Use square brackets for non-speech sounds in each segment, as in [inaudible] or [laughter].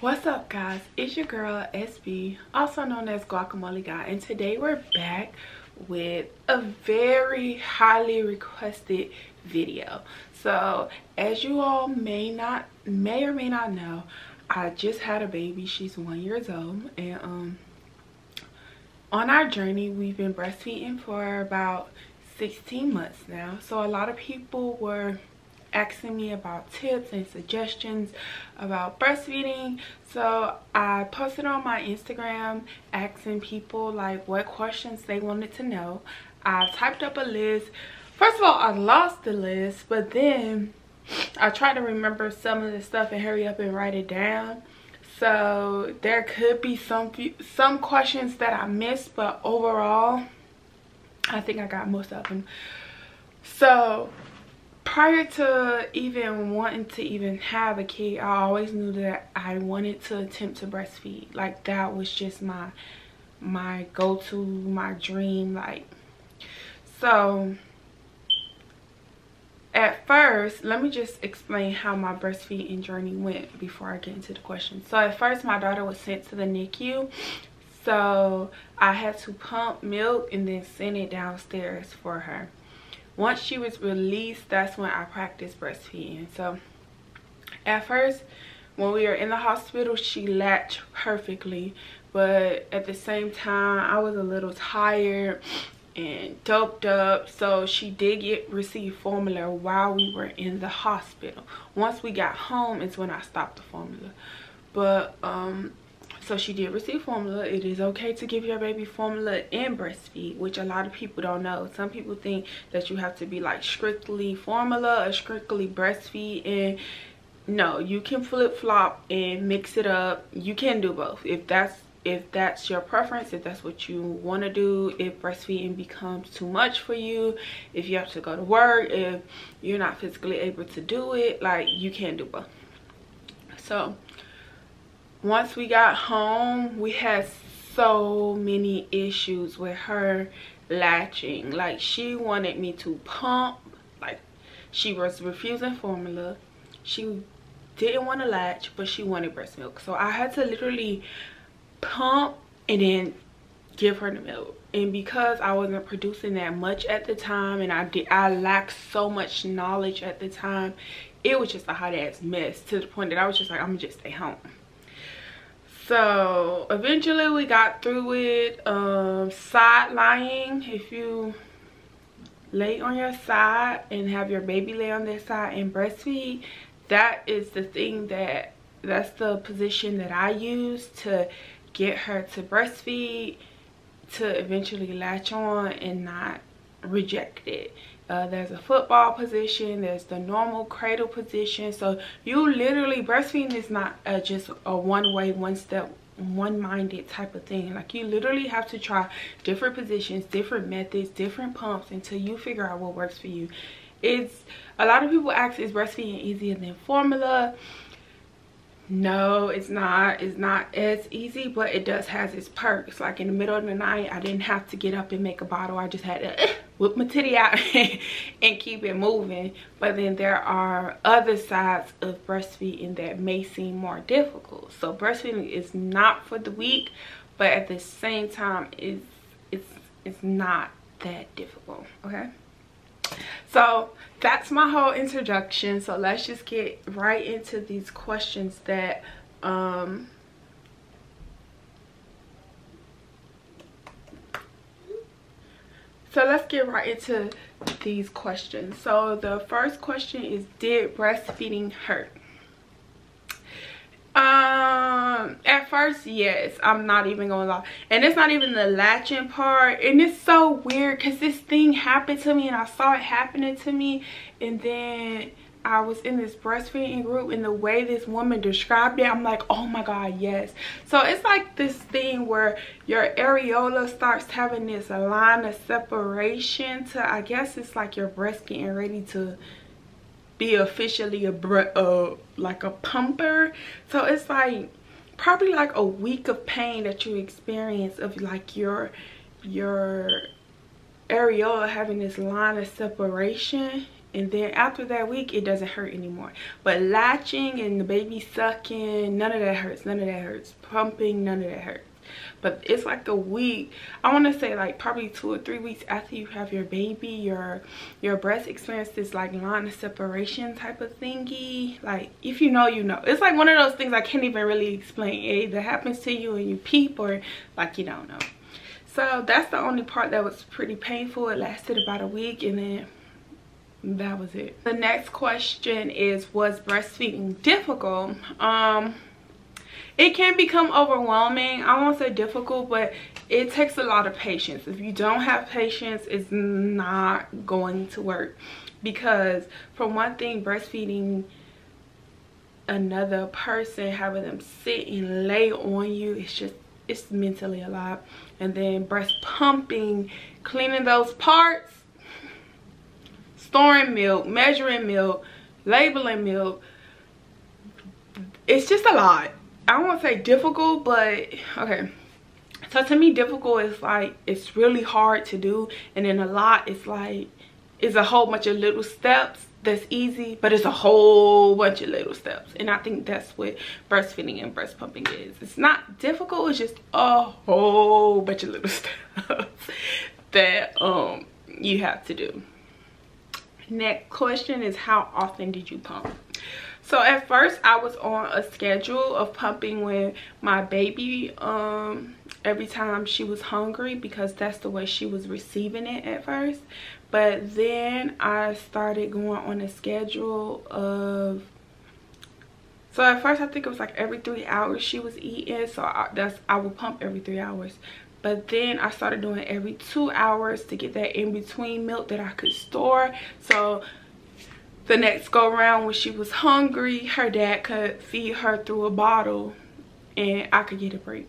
what's up guys? It's your girl sb also known as guacamole guy and today we're back with a very highly requested video. So as you all may not may or may not know i just had a baby. She's one years old and um on our journey we've been breastfeeding for about 16 months now. So a lot of people were asking me about tips and suggestions about breastfeeding. So i posted on my instagram asking people like what questions they wanted to know. I typed up a list. First of all i lost the list but then i tried to remember some of the stuff and hurry up and write it down. So there could be some some questions that i missed but overall i think i got most of them. So prior to even wanting to even have a kid i always knew that i wanted to attempt to breastfeed. Like that was just my my go-to my dream like. So at first let me just explain how my breastfeeding journey went before i get into the question. So at first my daughter was sent to the nicu. So i had to pump milk and then send it downstairs for her once she was released that's when i practiced breastfeeding. So at first when we were in the hospital she latched perfectly but at the same time i was a little tired and doped up so she did get receive formula while we were in the hospital. Once we got home is when i stopped the formula. But um so she did receive formula. It is okay to give your baby formula and breastfeed which a lot of people don't know. Some people think that you have to be like strictly formula or strictly breastfeed and no you can flip-flop and mix it up. You can do both. If that's if that's your preference if that's what you want to do if breastfeeding becomes too much for you if you have to go to work if you're not physically able to do it like you can do both. So once we got home we had so many issues with her latching. Like she wanted me to pump. Like she was refusing formula. She didn't want to latch but she wanted breast milk. So i had to literally pump and then give her the milk. And because i wasn't producing that much at the time and i did i lacked so much knowledge at the time it was just a hot ass mess to the point that i was just like i'm gonna just stay home so eventually we got through it um side lying. If you lay on your side and have your baby lay on their side and breastfeed that is the thing that that's the position that i use to get her to breastfeed to eventually latch on and not reject it uh, there's a football position there's the normal cradle position. So you literally breastfeeding is not uh, just a one way one step one-minded type of thing. Like you literally have to try different positions different methods different pumps until you figure out what works for you. It's a lot of people ask is breastfeeding easier than formula? No it's not it's not as easy but it does has its perks. Like in the middle of the night i didn't have to get up and make a bottle. I just had to [laughs] whip my titty out [laughs] and keep it moving. But then there are other sides of breastfeeding that may seem more difficult. So breastfeeding is not for the weak but at the same time it's it's it's not that difficult okay? So that's my whole introduction. So let's just get right into these questions that um so let's get right into these questions. So the first question is did breastfeeding hurt? Um at first yes i'm not even gonna lie. And it's not even the latching part. And it's so weird because this thing happened to me and i saw it happening to me. And then i was in this breastfeeding group and the way this woman described it i'm like oh my god yes. So it's like this thing where your areola starts having this line of separation to i guess it's like your breast getting ready to be officially a uh, like a pumper. So it's like probably like a week of pain that you experience of like your your areola having this line of separation and then after that week it doesn't hurt anymore. But latching and the baby sucking none of that hurts. None of that hurts. Pumping none of that hurts. But it's like a week. I want to say like probably two or three weeks after you have your baby your your breast experience this like line of separation type of thingy. Like if you know you know. It's like one of those things i can't even really explain. It either happens to you and you peep or like you don't know. So that's the only part that was pretty painful. It lasted about a week and then that was it. The next question is was breastfeeding difficult? Um it can become overwhelming. I won't say difficult but it takes a lot of patience. If you don't have patience it's not going to work. Because for one thing breastfeeding another person having them sit and lay on you it's just it's mentally a lot. And then breast pumping cleaning those parts storing milk measuring milk labeling milk. It's just a lot. I do not say difficult but okay. So to me difficult is like it's really hard to do and then a lot is like it's a whole bunch of little steps that's easy but it's a whole bunch of little steps. And i think that's what breastfeeding and breast pumping is. It's not difficult it's just a whole bunch of little [laughs] steps that um you have to do next question is how often did you pump? So at first i was on a schedule of pumping with my baby um every time she was hungry because that's the way she was receiving it at first. But then i started going on a schedule of so at first i think it was like every three hours she was eating. So I, that's i would pump every three hours but then i started doing every two hours to get that in between milk that i could store. So the next go around when she was hungry her dad could feed her through a bottle and i could get a break.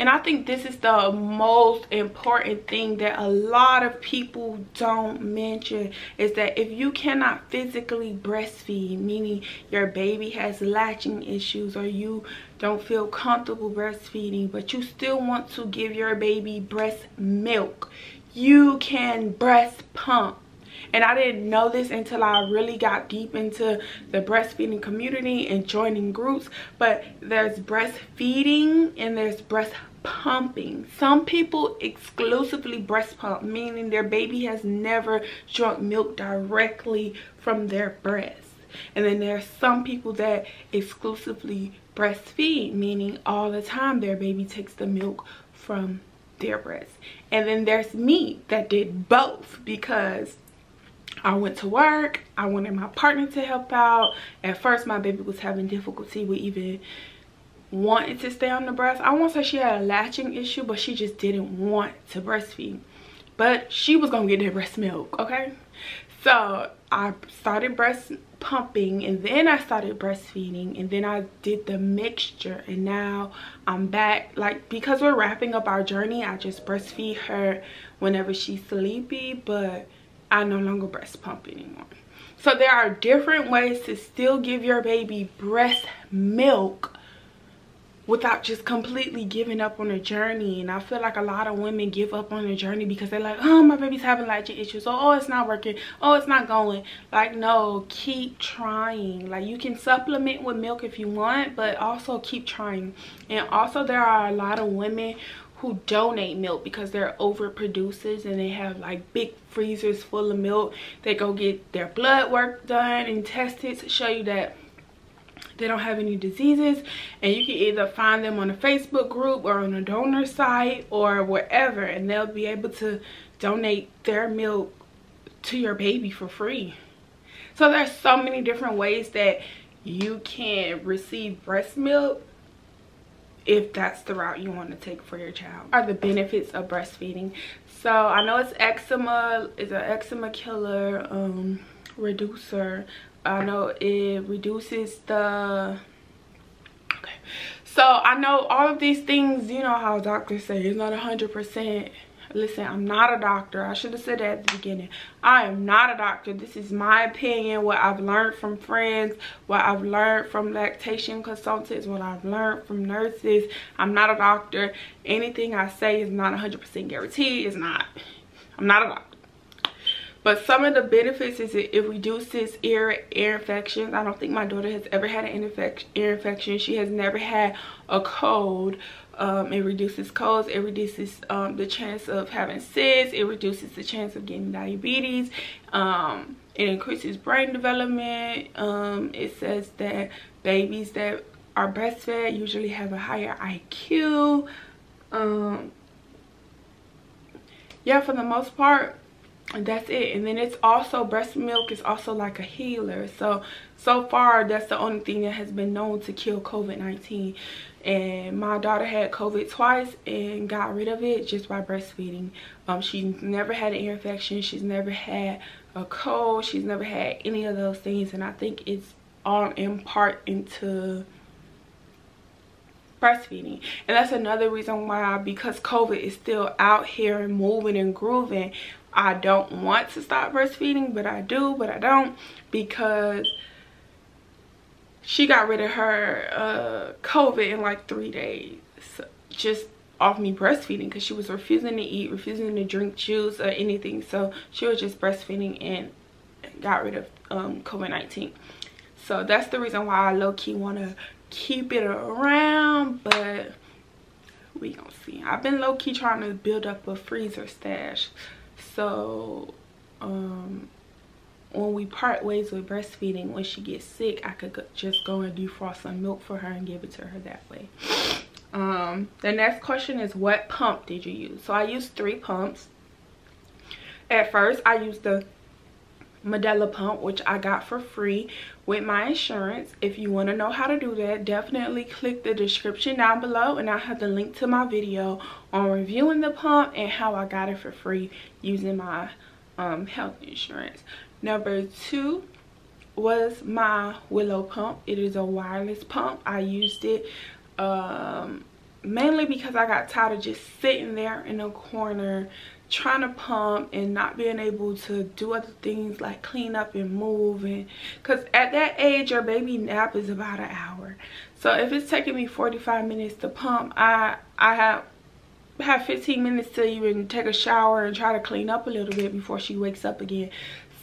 And I think this is the most important thing that a lot of people don't mention is that if you cannot physically breastfeed, meaning your baby has latching issues or you don't feel comfortable breastfeeding, but you still want to give your baby breast milk, you can breast pump. And I didn't know this until I really got deep into the breastfeeding community and joining groups but there's breastfeeding and there's breast pumping. Some people exclusively breast pump meaning their baby has never drunk milk directly from their breast. And then there's some people that exclusively breastfeed meaning all the time their baby takes the milk from their breast and then there's me that did both because I went to work. I wanted my partner to help out. At first, my baby was having difficulty with even wanting to stay on the breast. I won't say she had a latching issue, but she just didn't want to breastfeed. But she was to get her breast milk, okay? So I started breast pumping and then I started breastfeeding and then I did the mixture and now I'm back like because we're wrapping up our journey I just breastfeed her whenever she's sleepy but I no longer breast pump anymore. So there are different ways to still give your baby breast milk without just completely giving up on a journey. And i feel like a lot of women give up on the journey because they're like oh my baby's having latching issues. Or oh it's not working. Oh it's not going. Like no keep trying. Like you can supplement with milk if you want but also keep trying. And also there are a lot of women who donate milk because they're overproducers and they have like big freezers full of milk. They go get their blood work done and tested to show you that they don't have any diseases and you can either find them on a facebook group or on a donor site or wherever and they'll be able to donate their milk to your baby for free. So there's so many different ways that you can receive breast milk if that's the route you want to take for your child are the benefits of breastfeeding. So i know it's eczema it's an eczema killer um reducer i know it reduces the okay. So i know all of these things you know how doctors say it's not hundred percent. Listen i'm not a doctor. I should have said that at the beginning. I am not a doctor. This is my opinion what i've learned from friends what i've learned from lactation consultants what i've learned from nurses. I'm not a doctor. Anything i say is not 100 percent guaranteed. It's not. I'm not a doctor but some of the benefits is it, it reduces ear ear infections i don't think my daughter has ever had an ear infection. She has never had a cold. Um, it reduces colds. It reduces um, the chance of having cysts it reduces the chance of getting diabetes. Um, it increases brain development. Um, it says that babies that are breastfed usually have a higher iq um, yeah for the most part that's it. And then it's also breast milk is also like a healer. So so far that's the only thing that has been known to kill covid-19 and my daughter had covid twice and got rid of it just by breastfeeding. Um she's never had an ear infection. She's never had a cold. She's never had any of those things. And i think it's all in part into breastfeeding. And that's another reason why because covid is still out here and moving and grooving i don't want to stop breastfeeding but i do but i don't because she got rid of her uh, covid in like three days just off me breastfeeding because she was refusing to eat refusing to drink juice or anything. So she was just breastfeeding and got rid of um, covid-19 so that's the reason why i low-key want to keep it around but we gonna see. I've been low-key trying to build up a freezer stash so um when we part ways with breastfeeding when she gets sick i could just go and defrost some milk for her and give it to her that way. Um the next question is what pump did you use? So i used three pumps. At first i used the Medela pump which I got for free with my insurance. If you want to know how to do that, definitely click the description down below and I'll have the link to my video on reviewing the pump and how I got it for free using my um, health insurance. Number two was my Willow pump. It is a wireless pump. I used it um, mainly because I got tired of just sitting there in a corner trying to pump and not being able to do other things like clean up and move and because at that age your baby nap is about an hour. So if it's taking me 45 minutes to pump i i have have 15 minutes to even take a shower and try to clean up a little bit before she wakes up again.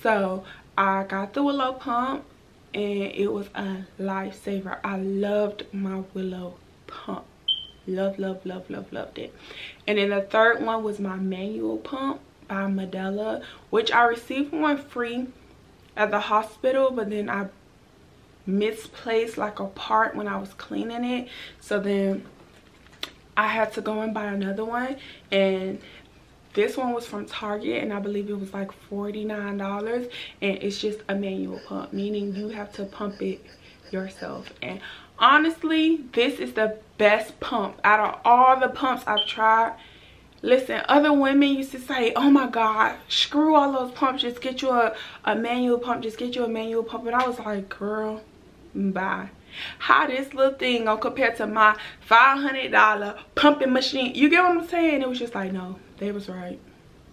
So i got the willow pump and it was a lifesaver. I loved my willow pump love love love love loved it. And then the third one was my manual pump by Medela which I received one free at the hospital but then I misplaced like a part when I was cleaning it. So then I had to go and buy another one. And this one was from Target and I believe it was like $49 and it's just a manual pump meaning you have to pump it yourself. And honestly this is the best pump. Out of all the pumps i've tried listen other women used to say oh my god screw all those pumps. Just get you a, a manual pump. Just get you a manual pump. And i was like girl bye. How this little thing gonna compare to my 500 dollar pumping machine? You get what i'm saying? It was just like no they was right.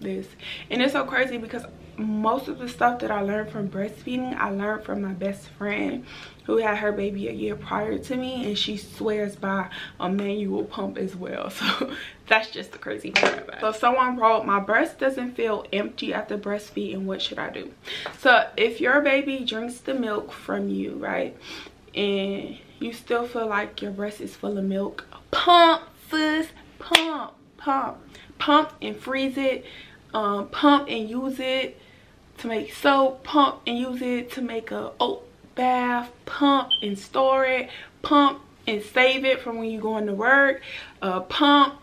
This. And it's so crazy because most of the stuff that I learned from breastfeeding, I learned from my best friend who had her baby a year prior to me and she swears by a manual pump as well. [laughs] So that's just the crazy part about it. So someone wrote, my breast doesn't feel empty after breastfeeding. What should I do? So if your baby drinks the milk from you, right? And you still feel like your breast is full of milk, pump, sis, pump, pump. Pump and freeze it. Um, pump and use it to make soap, pump and use it to make a oat bath, pump and store it, pump and save it from when you go into work, pump.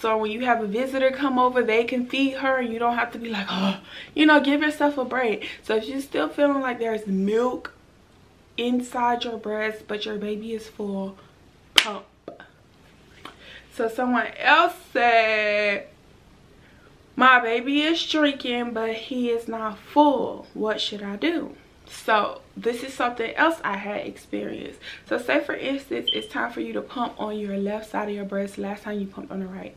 So when you have a visitor come over they can feed her and you don't have to be like oh you know give yourself a break. So if you're still feeling like there's milk inside your breast but your baby is full pump. So someone else said my baby is drinking but he is not full. What should i do? So this is something else i had experienced. So say for instance it's time for you to pump on your left side of your breast. Last time you pumped on the right.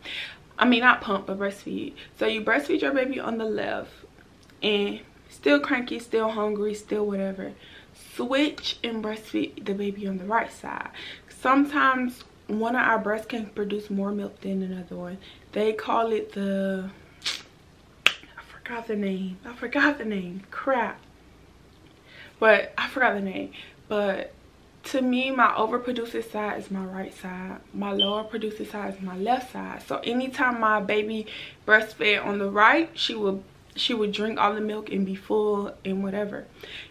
I mean not pump but breastfeed. So you breastfeed your baby on the left and still cranky still hungry still whatever. Switch and breastfeed the baby on the right side. Sometimes one of our breasts can produce more milk than another one. They call it the forgot the name. I forgot the name. Crap. But I forgot the name. But to me, my overproducing side is my right side. My lower producing side is my left side. So anytime my baby breastfed on the right, she will she would drink all the milk and be full and whatever.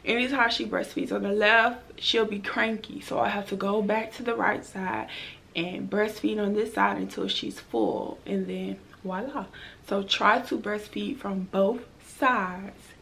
Anytime she breastfeeds on the left, she'll be cranky. So I have to go back to the right side and breastfeed on this side until she's full. And then voila. So try to breastfeed from both sides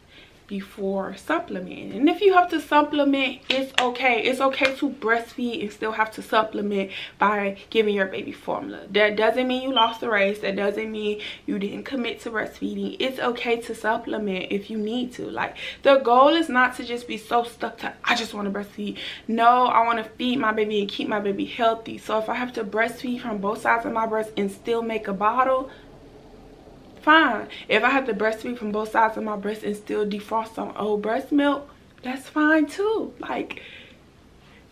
before supplementing. And if you have to supplement it's okay. It's okay to breastfeed and still have to supplement by giving your baby formula. That doesn't mean you lost the race. That doesn't mean you didn't commit to breastfeeding. It's okay to supplement if you need to. Like the goal is not to just be so stuck to i just want to breastfeed. No i want to feed my baby and keep my baby healthy. So if i have to breastfeed from both sides of my breast and still make a bottle fine. If I have to breastfeed from both sides of my breast and still defrost some old breast milk, that's fine too. Like,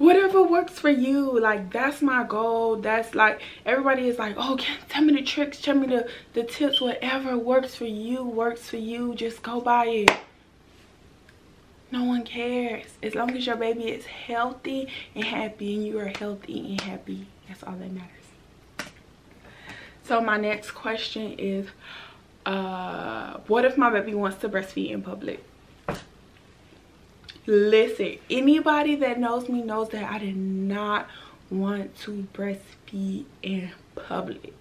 whatever works for you like that's my goal that's like everybody is like oh tell me the tricks tell me the the tips whatever works for you works for you just go by it no one cares as long as your baby is healthy and happy and you are healthy and happy that's all that matters so my next question is uh what if my baby wants to breastfeed in public? Listen anybody that knows me knows that i did not want to breastfeed in public.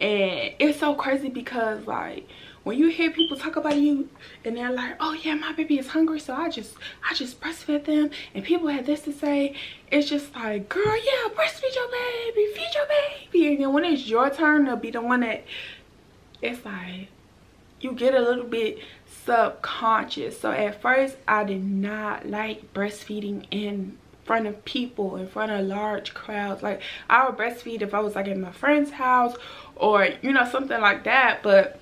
And it's so crazy because like when you hear people talk about you and they're like oh yeah my baby is hungry so i just i just breastfed them and people had this to say it's just like girl yeah breastfeed your baby feed your baby and then when it's your turn to be the one that it's like you get a little bit subconscious. So at first i did not like breastfeeding in front of people in front of large crowds. Like i would breastfeed if i was like in my friend's house or you know something like that. But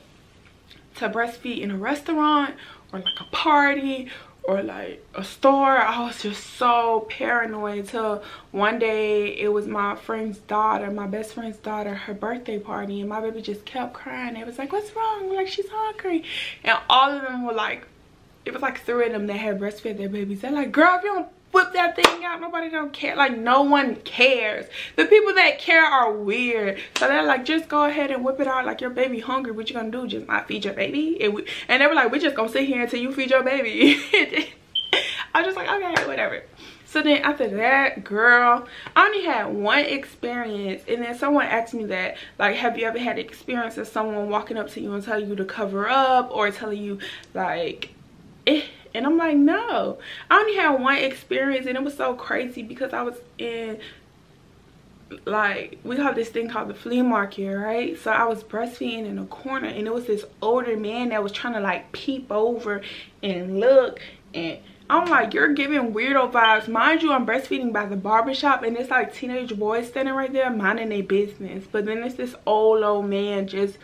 to breastfeed in a restaurant or like a party or like a store. I was just so paranoid till one day it was my friend's daughter my best friend's daughter her birthday party and my baby just kept crying. It was like what's wrong? Like she's hungry. And all of them were like it was like three of them that had breastfed their babies. They're like girl if you don't whip that thing out. Nobody don't care. Like no one cares. The people that care are weird. So they're like just go ahead and whip it out like your baby hungry. What you gonna do? Just not feed your baby? And, we, and they were like we just gonna sit here until you feed your baby. [laughs] I was just like okay whatever. So then after that girl i only had one experience. And then someone asked me that like have you ever had experience of someone walking up to you and telling you to cover up or telling you like eh, and i'm like no. I only had one experience and it was so crazy because i was in like we have this thing called the flea market right? So i was breastfeeding in a corner and it was this older man that was trying to like peep over and look and i'm like you're giving weirdo vibes. Mind you i'm breastfeeding by the barbershop and it's like teenage boys standing right there minding their business. But then it's this old old man just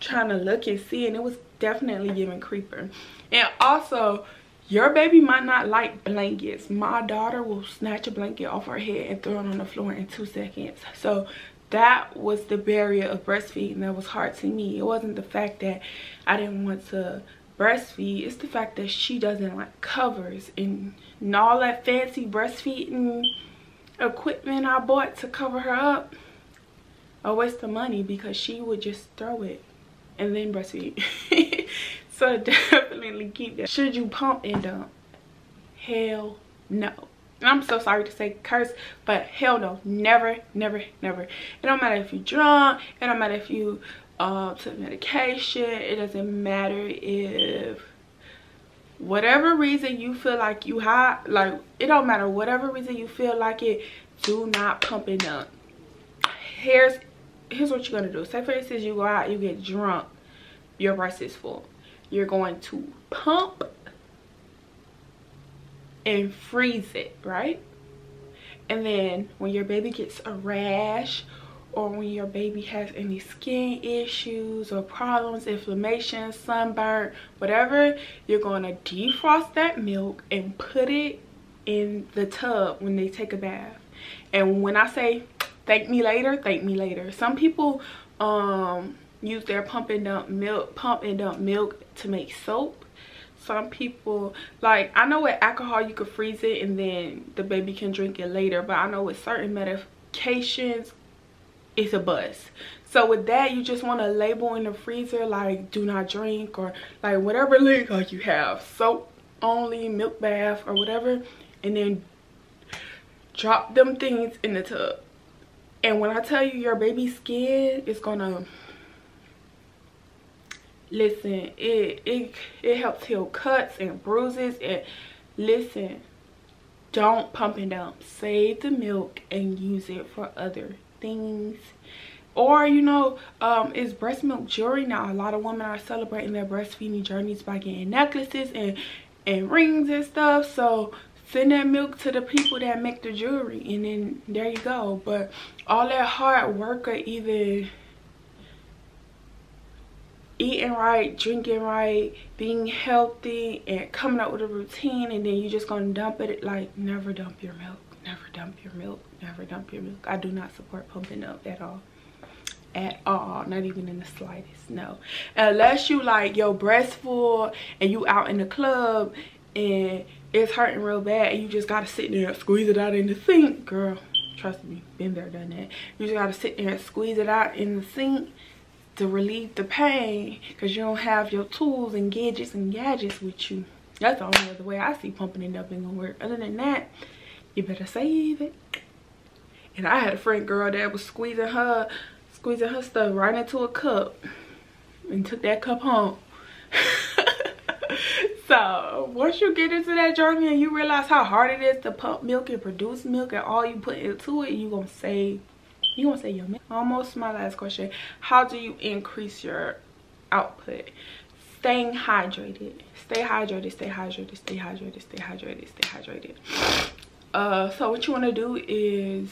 trying to look and see and it was definitely giving creeper and also your baby might not like blankets. My daughter will snatch a blanket off her head and throw it on the floor in two seconds. So that was the barrier of breastfeeding that was hard to me. It wasn't the fact that i didn't want to breastfeed. It's the fact that she doesn't like covers and, all that fancy breastfeeding equipment i bought to cover her up a waste of money because she would just throw it and then breastfeed [laughs] so [laughs] definitely keep that. Should you pump and dump? Hell no. And i'm so sorry to say curse but hell no. Never never never. It don't matter if you're drunk it don't matter if you uh took medication it doesn't matter if whatever reason you feel like you hot like it don't matter. Whatever reason you feel like it do not pump it up here's here's what you're gonna do. Say for instance you go out you get drunk your breast is full you're going to pump and freeze it right? And then when your baby gets a rash or when your baby has any skin issues or problems inflammation sunburn whatever you're going to defrost that milk and put it in the tub when they take a bath. And when i say thank me later thank me later. Some people um use their pump and dump milk pump and dump milk to make soap. Some people like i know with alcohol you could freeze it and then the baby can drink it later but i know with certain medications it's a bust. So with that you just want to label in the freezer like do not drink or like whatever liquor you have soap only milk bath or whatever and then drop them things in the tub. And when i tell you your baby skin is gonna listen it it it helps heal cuts and bruises and listen don't pump and dump save the milk and use it for other things. Or you know um is breast milk jewelry. Now a lot of women are celebrating their breastfeeding journeys by getting necklaces and and rings and stuff. So send that milk to the people that make the jewelry and then there you go. But all that hard work or even eating right drinking right being healthy and coming up with a routine and then you're just gonna dump it like never dump your milk never dump your milk never dump your milk. I do not support pumping up at all. At all not even in the slightest no. Unless you like your breast full and you out in the club and it's hurting real bad and you just gotta sit there and squeeze it out in the sink girl. Trust me been there done that. You just gotta sit there and squeeze it out in the sink to relieve the pain because you don't have your tools and gadgets and gadgets with you. That's the only other way i see pumping it up ain't gonna work. Other than that you better save it. And i had a friend girl that was squeezing her squeezing her stuff right into a cup and took that cup home. [laughs] So once you get into that journey and you realize how hard it is to pump milk and produce milk and all you put into it you gonna save you gonna say milk almost my last question. How do you increase your output? Staying hydrated. Stay hydrated stay hydrated stay hydrated stay hydrated stay hydrated. Uh so what you want to do is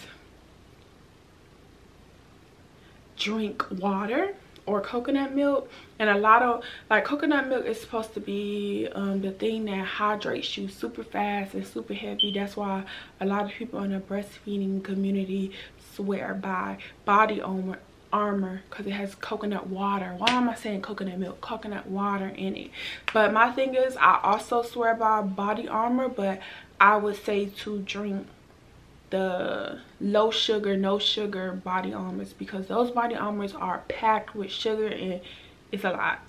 drink water or coconut milk. And a lot of like coconut milk is supposed to be um, the thing that hydrates you super fast and super heavy. That's why a lot of people in the breastfeeding community swear by body armor armor because it has coconut water. Why am i saying coconut milk? Coconut water in it. But my thing is i also swear by body armor but i would say to drink the low sugar no sugar body armors because those body armors are packed with sugar and it's a lot.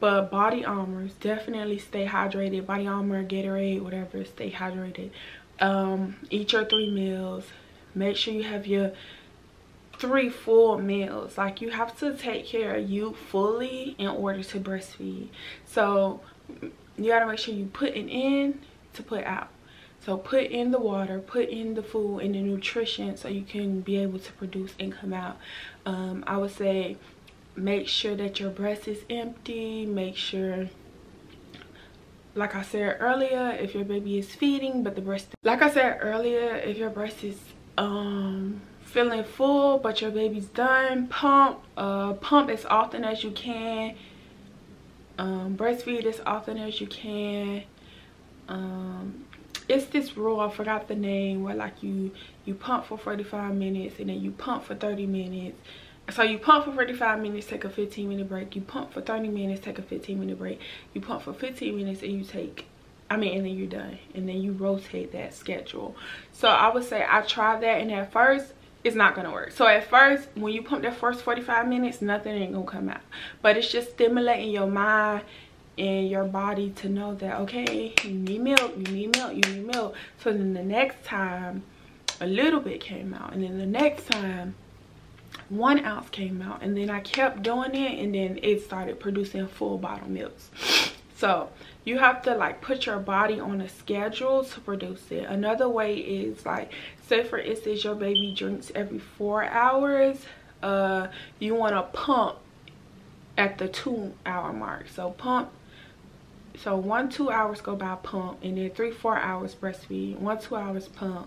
But body armors definitely stay hydrated. Body armor gatorade whatever stay hydrated. Um eat your three meals make sure you have your three full meals. Like you have to take care of you fully in order to breastfeed. So you got to make sure you put it in to put out. So put in the water put in the food and the nutrition so you can be able to produce and come out. Um, i would say make sure that your breast is empty. Make sure like i said earlier if your baby is feeding but the breast like i said earlier if your breast is um feeling full but your baby's done. Pump uh pump as often as you can. Um breastfeed as often as you can. Um it's this rule i forgot the name where like you you pump for 45 minutes and then you pump for 30 minutes. So you pump for 45 minutes take a 15 minute break. You pump for 30 minutes take a 15 minute break. You pump for 15 minutes and you take I mean, and then you're done. And then you rotate that schedule. So I would say I tried that and at first it's not gonna work. So at first, when you pump that first 45 minutes, nothing ain't gonna come out. But it's just stimulating your mind and your body to know that, okay, you need milk, you need milk, you need milk. So then the next time, a little bit came out. And then the next time, one ounce came out. And then I kept doing it and then it started producing full bottle milks. So you have to like put your body on a schedule to produce it. Another way is like say for instance your baby drinks every four hours uh you want to pump at the two hour mark. So pump so one two hours go by pump and then three four hours breastfeed. One two hours pump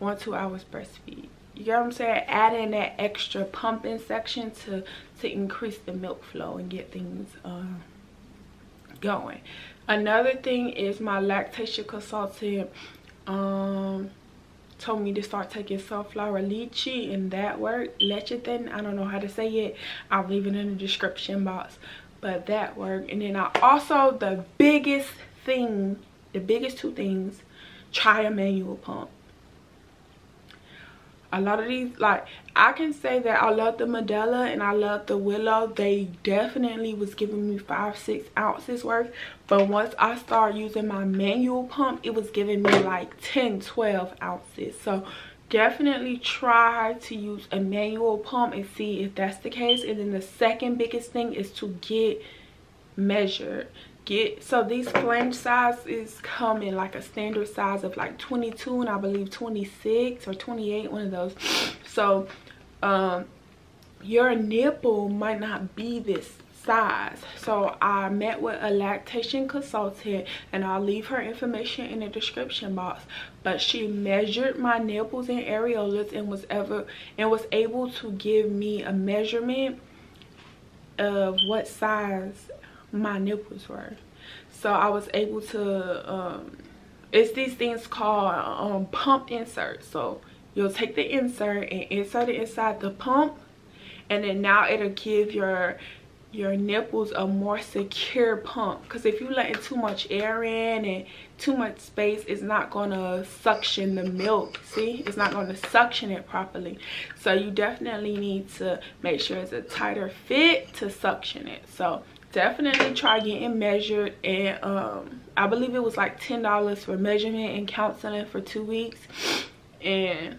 one two hours breastfeed. You get what i'm saying? Add in that extra pumping section to to increase the milk flow and get things uh, going. Another thing is my lactation consultant um told me to start taking sunflower lychee and that worked lecithin i don't know how to say it. I'll leave it in the description box. But that worked and then i also the biggest thing the biggest two things try a manual pump a lot of these like i can say that i love the medela and i love the willow. They definitely was giving me five six ounces worth. But once i started using my manual pump it was giving me like 10 12 ounces. So definitely try to use a manual pump and see if that's the case. And then the second biggest thing is to get measured get so these flange sizes come in like a standard size of like 22 and i believe 26 or 28 one of those. So um your nipple might not be this size. So i met with a lactation consultant and i'll leave her information in the description box. But she measured my nipples and areolas and was ever and was able to give me a measurement of what size my nipples were. So i was able to um it's these things called um pump insert so you'll take the insert and insert it inside the pump and then now it'll give your your nipples a more secure pump. Because if you letting too much air in and too much space it's not gonna suction the milk see? It's not to suction it properly. So you definitely need to make sure it's a tighter fit to suction it. So definitely try getting measured and um, i believe it was like ten dollars for measurement and counseling for two weeks. And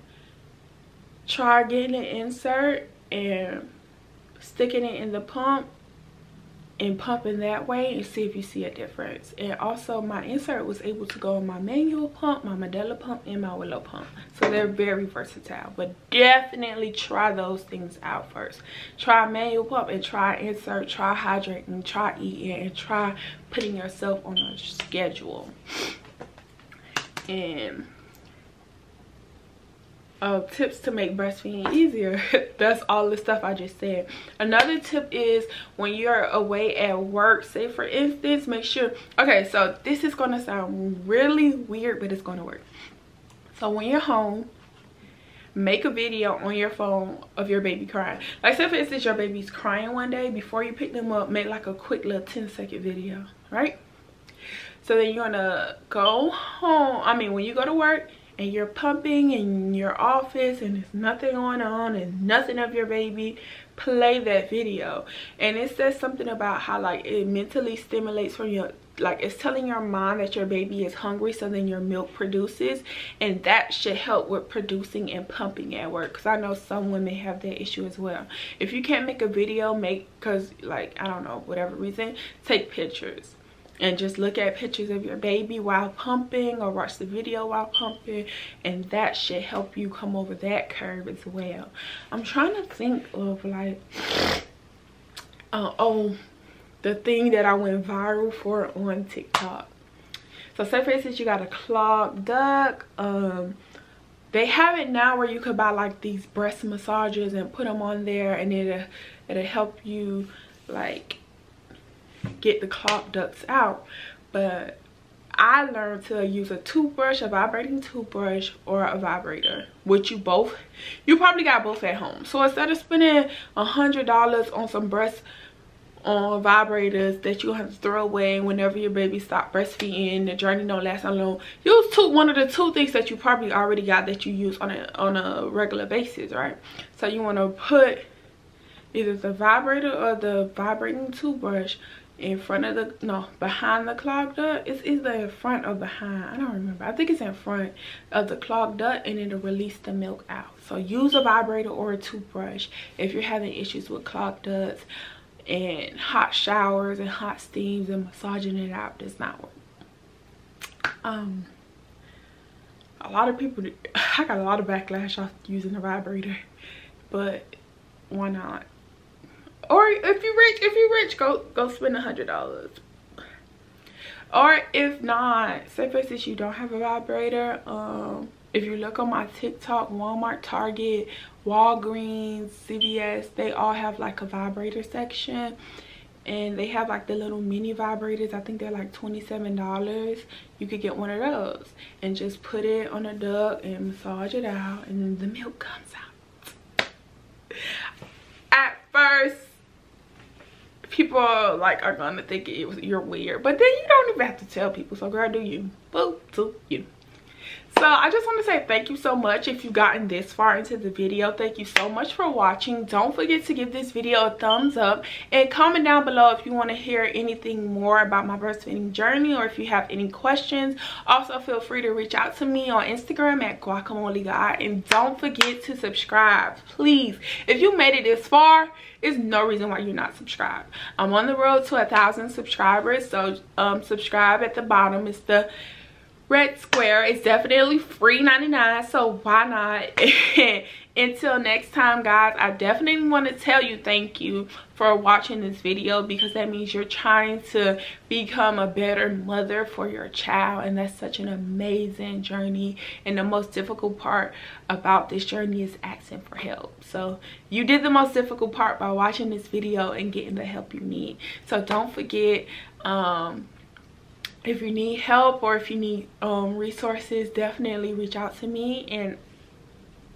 try getting an insert and sticking it in the pump and pumping that way and see if you see a difference. And also my insert was able to go in my manual pump my medela pump and my willow pump. So they're very versatile. But definitely try those things out first. Try manual pump and try insert try hydrating try eating and try putting yourself on a schedule. And uh, tips to make breastfeeding easier. [laughs] That's all the stuff i just said. Another tip is when you're away at work say for instance make sure okay so this is gonna sound really weird but it's gonna work. So when you're home make a video on your phone of your baby crying. Like say for instance your baby's crying one day before you pick them up make like a quick little 10 second video right? So then you're gonna go home i mean when you go to work and you're pumping in your office and there's nothing going on and nothing of your baby play that video. And it says something about how like it mentally stimulates from your like it's telling your mind that your baby is hungry so then your milk produces and that should help with producing and pumping at work. Because i know some women have that issue as well. If you can't make a video make because like i don't know whatever reason take pictures and just look at pictures of your baby while pumping or watch the video while pumping. And that should help you come over that curve as well. I'm trying to think of like uh, oh the thing that i went viral for on tiktok. So say for instance you got a clogged duct um they have it now where you could buy like these breast massages and put them on there and it'll it'll help you like get the clogged ducts out but I learned to use a toothbrush, a vibrating toothbrush, or a vibrator, which you both, you probably got both at home. So instead of spending a $100 on some breast on vibrators that you have to throw away whenever your baby stop breastfeeding, the journey don't last long, use two, one of the two things that you probably already got that you use on a, on a regular basis, right? So you want to put either the vibrator or the vibrating toothbrush in front of the no behind the clogged duct it's either in front or behind. I don't remember. I think it's in front of the clogged duct and it'll release the milk out. So use a vibrator or a toothbrush if you're having issues with clogged ducts and hot showers and hot steams and massaging it out does not work. Um a lot of people i got a lot of backlash off using a vibrator but why not or if you're rich if you're rich go go spend a hundred dollars. Or if not say for instance you don't have a vibrator um if you look on my tiktok walmart target walgreens cvs they all have like a vibrator section. And they have like the little mini vibrators. I think they're like 27 dollars. You could get one of those. And just put it on a duct and massage it out and then the milk comes out. [laughs] At first people like are gonna think it was you're weird. But then you don't even have to tell people so girl do you. Boo to you so i just want to say thank you so much if you've gotten this far into the video. Thank you so much for watching. Don't forget to give this video a thumbs up and comment down below if you want to hear anything more about my breastfeeding journey or if you have any questions. Also feel free to reach out to me on instagram at guacamole guy. And don't forget to subscribe please. If you made it this far there's no reason why you're not subscribed. I'm on the road to a thousand subscribers so um subscribe at the bottom. It's the red square it's definitely free 99 so why not? [laughs] Until next time guys i definitely want to tell you thank you for watching this video because that means you're trying to become a better mother for your child and that's such an amazing journey. And the most difficult part about this journey is asking for help. So you did the most difficult part by watching this video and getting the help you need. So don't forget um if you need help or if you need um, resources, definitely reach out to me and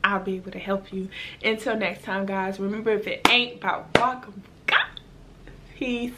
I'll be able to help you. Until next time, guys, remember if it ain't about walking, peace.